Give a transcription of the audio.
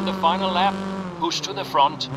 On the final lap, push to the front,